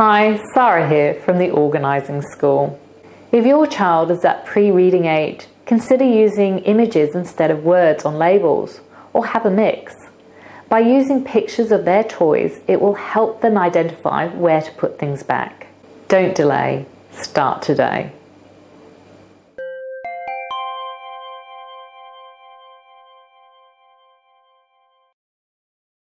Hi, Sara here from the Organising School. If your child is at pre-reading age, consider using images instead of words on labels, or have a mix. By using pictures of their toys, it will help them identify where to put things back. Don't delay, start today.